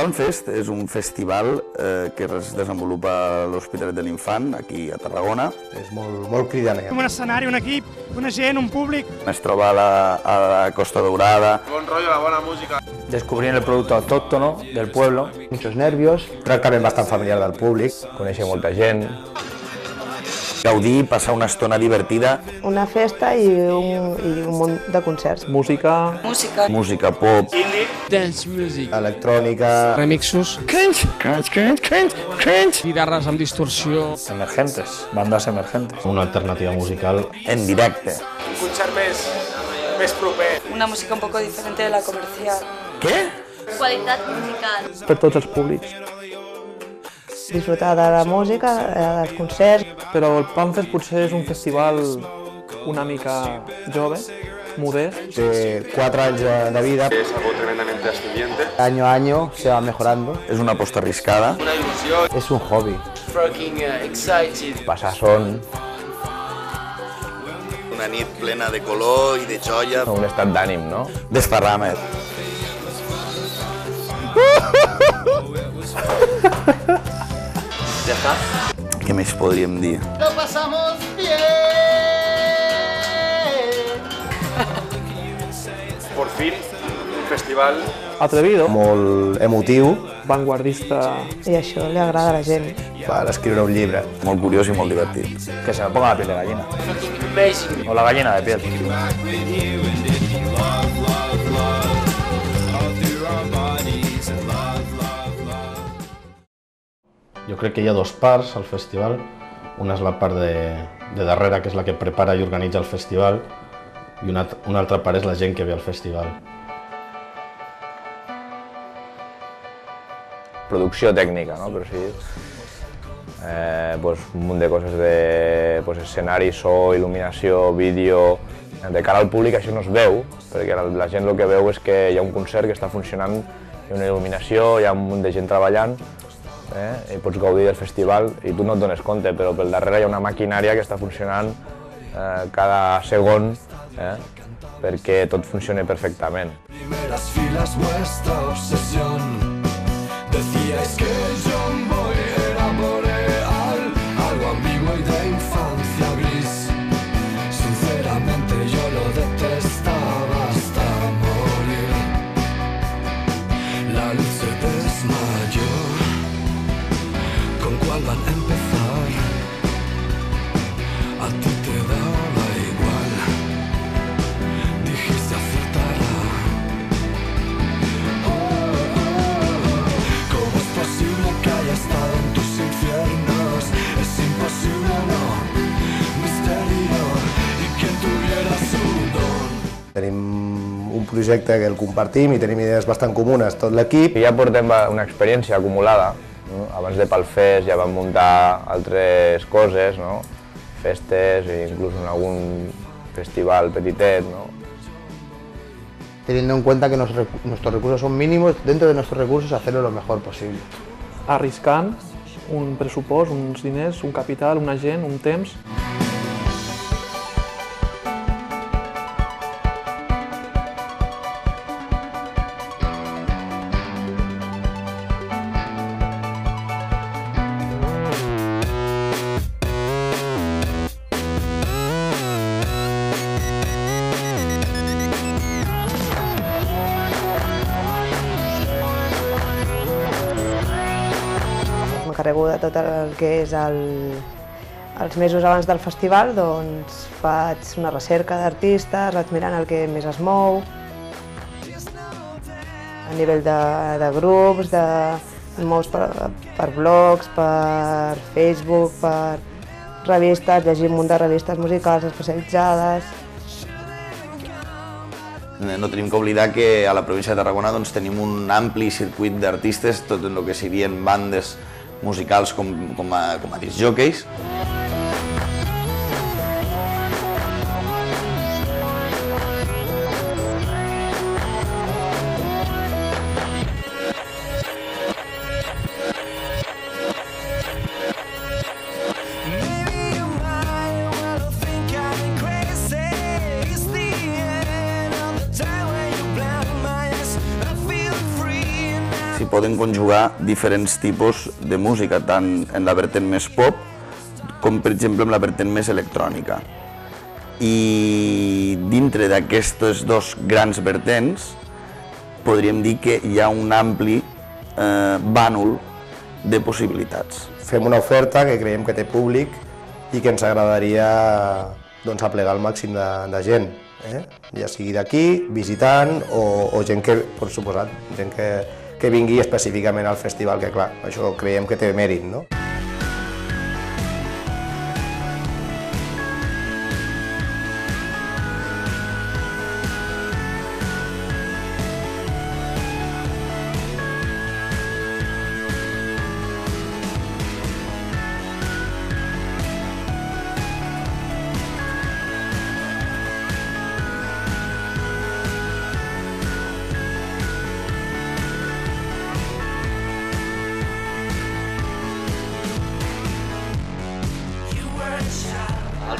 Palmfest és un festival eh, que es desenvolupa a l'Hospitalet de l'Infant, aquí a Tarragona. És molt, molt cridaner. Un escenari, un equip, una gent, un públic. Es troba a la, a la Costa Daurada. Bon rotllo, la bona música. descubrir el producto autóctono del pueblo, Muchos nervios, tractament bastant familiar del públic. conèixer molta gent, Gaudir, passar una estona divertida, una festa i un, i un munt de concerts. música, música, música pop, Dance music. Electrònica, Remixos. Guitarres amb distorsió. emergentes, bandas emergentes. una alternativa musical en directe. Un concert més, més proper. una música un poco diferente de la comercial. Què? Qualitat musical. Per tots els públics. Disfrutar de la música, eh, dels concerts. Però el Panfest potser és un festival una mica jove, modest. Té 4 anys de, de vida. Es algo tremendamente ascendiente. Año a año se va mejorando. És una aposta arriscada. Una ilusión. Es un hobby. Fucking uh, excited. Passar son, Una nit plena de color i de joia. un estat d'ànim, no? Desparrames. Què més podríem dir? Por fin, un festival Atrevido, Molt emotiu vanguardista, I això li agrada a la gent. per escriure un llibre. Molt curiós i molt divertit. que se me ponga la piel de gallina. O la gallina de piel. Jo crec que hi ha dos parts al festival. Una és la part de, de darrere, que és la que prepara i organitza el festival, i una, una altra part és la gent que ve al festival. Producció tècnica, no? Per si eh, pues, un munt de coses de pues, escenari, so, il·luminació, vídeo... De cara al públic això no es veu, perquè la, la gent el que veu és que hi ha un concert que està funcionant, hi ha una il·luminació, hi ha un munt de gent treballant, eh? i pots gaudir del festival i tu no et dones compte, però pel darrere hi ha una maquinària que està funcionant eh, cada segon eh? perquè tot funcione perfectament. primeras filas vuestra obsesión. Decíais que John Tenim un projecte que el compartim i tenim idees bastant comunes, tot l'equip. I ja portem una experiència acumulada. No? Abans de Palfest ja vam muntar altres coses, no? festes, e inclús en algun festival petitet. No? Teniendo en cuenta que nos nuestros recursos son mínimos, dentro de nuestros recursos hacerlo lo mejor posible. Arriscant un pressupost, uns diners, un capital, una gent, un temps. M'encarrego de tot el que és el, els mesos abans del festival, doncs faig una recerca d'artistes, vaig mirant el que més es mou, a nivell de, de grups, de mous per, per blogs, per Facebook, per revistes, llegir un munt de revistes musicals especialitzades. No tenim que oblidar que a la província de Tarragona doncs, tenim un ampli circuit d'artistes, tot en el que serien bandes musicals com, com a, com a discjockeys. Maybe poden conjugar diferents tipus de música, tant en la vertent més pop com per exemple en la vertent més electrònica. I dintre d'aquestes dos grans vertents podríem dir que hi ha un ampli eh, bànol de possibilitats. Fem una oferta que creiem que té públic i que ens agradaria doncs, aplegar el màxim de, de gent, eh? ja sigui d'aquí, visitant o, o gent que, per suposat, gent que, que vingui específicament al festival, que clar, això creiem que té mèrit, no?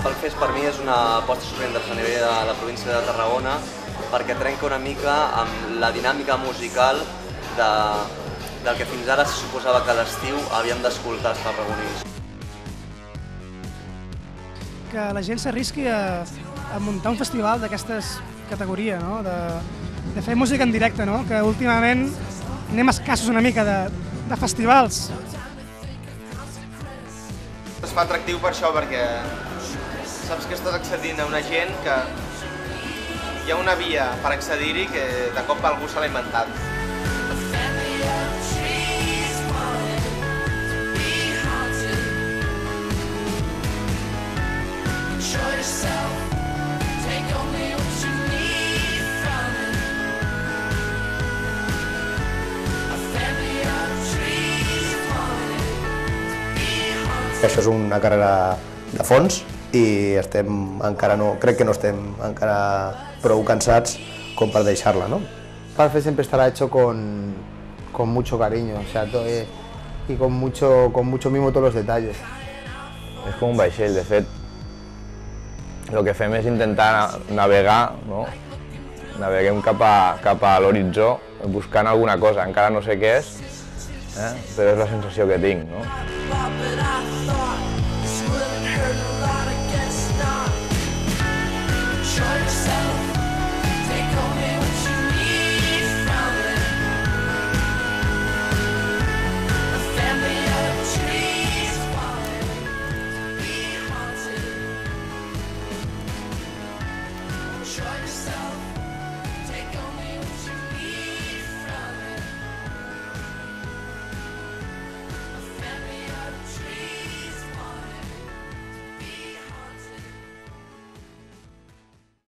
El Palfest per mi és una aposta superinteressant a nivell de la província de Tarragona perquè trenca una mica amb la dinàmica musical de, del que fins ara se suposava que a l'estiu havíem d'escoltar els tarragonins. Que la gent s'arrisqui a, a muntar un festival d'aquestes categoria, no? de, de fer música en directe, no? que últimament anem escassos una mica de, de festivals. Es fa atractiu per això, perquè saps que estàs accedint a una gent que hi ha una via per accedir-hi que de cop algú se l'ha inventat. Això és una carrera de fons i estem encara no, crec que no estem encara prou cansats com per deixar-la, no? Parfe siempre estará hecho con, con mucho cariño, o sea, to- eh, y con mucho, con mucho mimo todos los detalles. És com un vaixell, de fet, el que fem és intentar navegar, no? Naveguem cap a, cap a l'horitzó buscant alguna cosa, encara no sé què és, eh? però és la sensació que tinc, no?